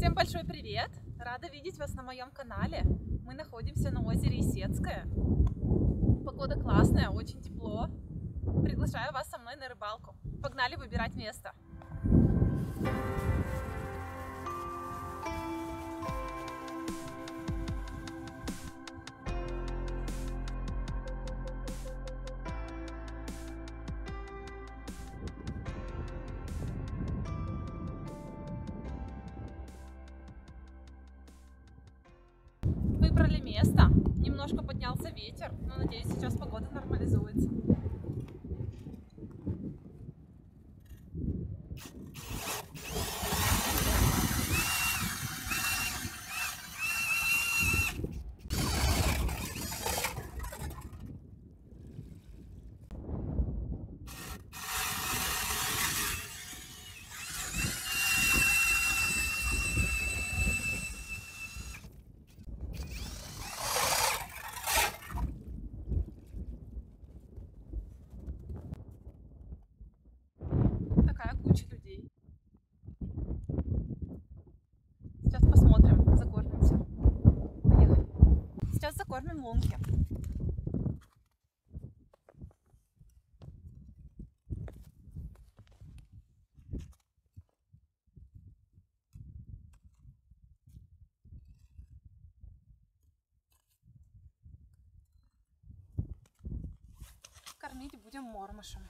Всем большой привет! Рада видеть вас на моем канале. Мы находимся на озере Исетское. Погода классная, очень тепло. Приглашаю вас со мной на рыбалку. Погнали выбирать место. Выбрали место. Немножко поднялся ветер, но надеюсь, сейчас погода нормализуется. Закормим лунки. Кормить будем мормышем.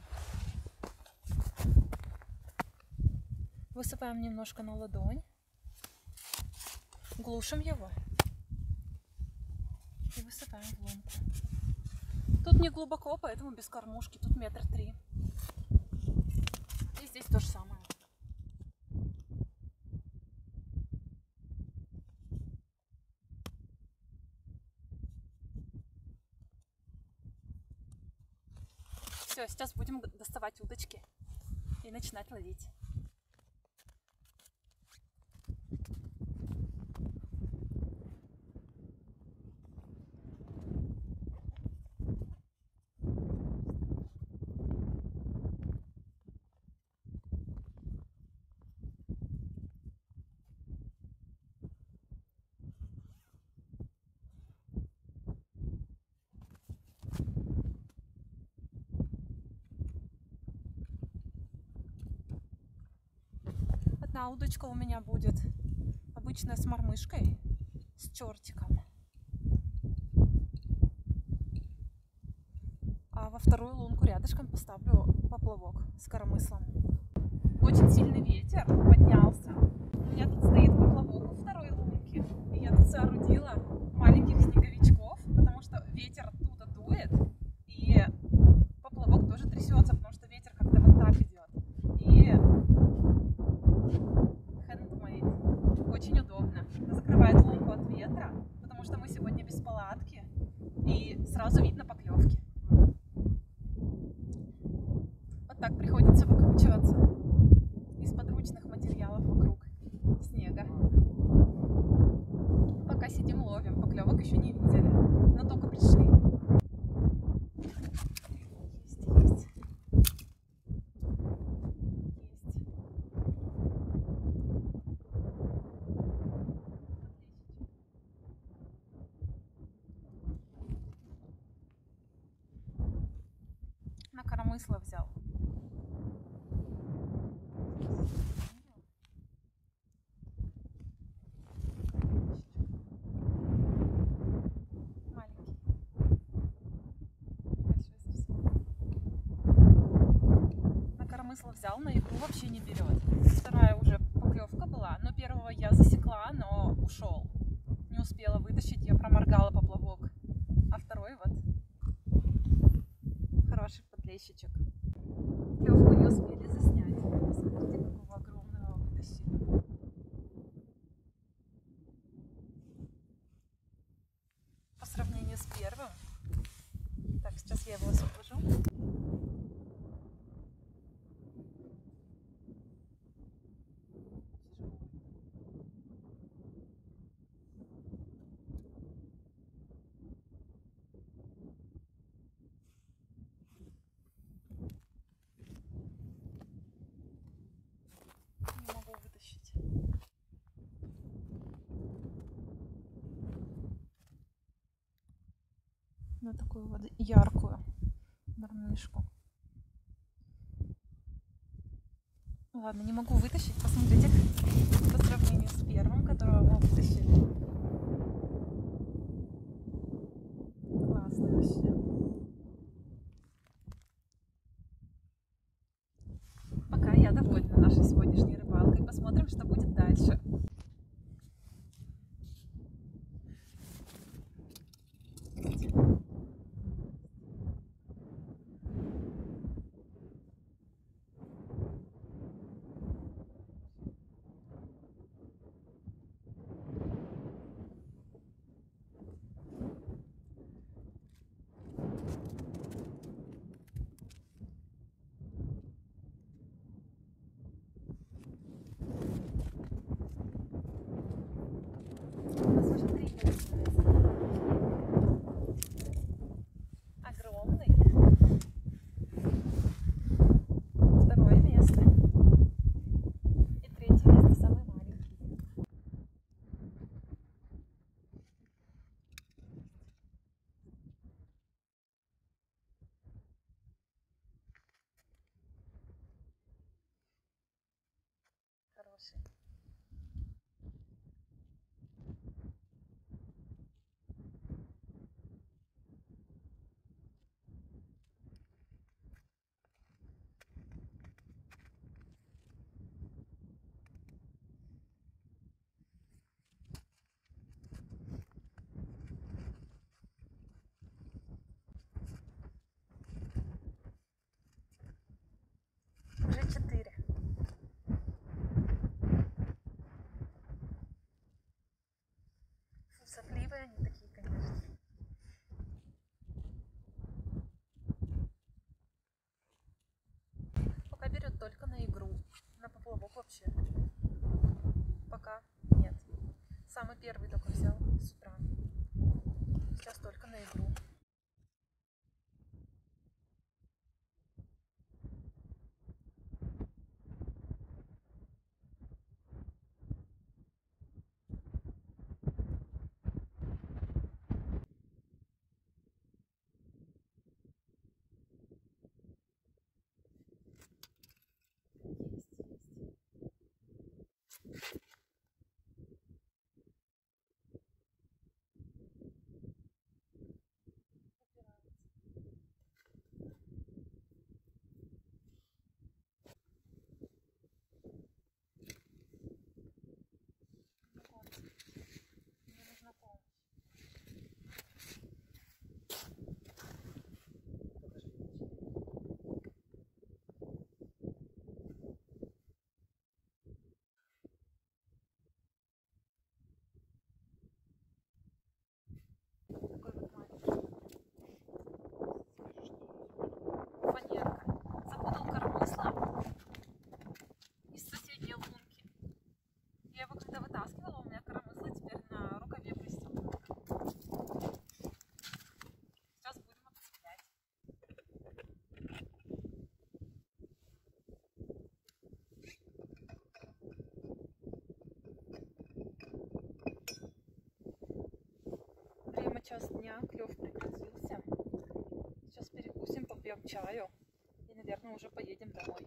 Высыпаем немножко на ладонь. Глушим его. Высыпаем в лунку. Тут не глубоко, поэтому без кормушки. Тут метр три. И здесь то же самое. Все, сейчас будем доставать удочки и начинать ловить. Одна удочка у меня будет обычная с мормышкой, с чертиком. А во вторую лунку рядышком поставлю поплавок с коромыслом. Очень сильный ветер поднялся. У меня тут стоит поплавок во второй лунке. И я тут соорудила маленьких Коромысло взял. Коромысло взял, на игру вообще не берет. Вторая уже поклевка была, но первого я засекла, но ушел. Не успела вытащить, я проморгала поплавок. А второй вот хороший подлещичек. Клевку не успели заснять. Посмотрите, какого огромного вытащили. По сравнению с первым. Так, сейчас я его освобожу. На такую вот яркую мормышку. Ладно, не могу вытащить. Посмотрите по сравнению с первым, которого мы вытащили. Классно вообще. sí. Вообще. Пока нет. Самый первый только взял с утра. Сейчас только на игру. Час дня, клев прекратился. Сейчас перекусим, попьем чаю и, наверное, уже поедем домой.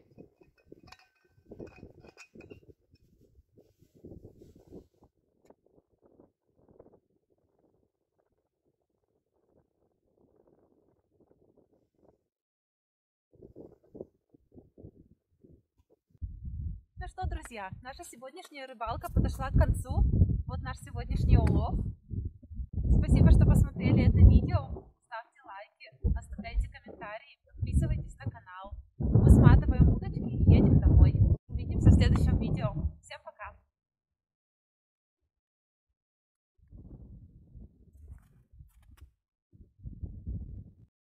Ну что, друзья, наша сегодняшняя рыбалка подошла к концу. Вот наш сегодняшний улов. Спасибо,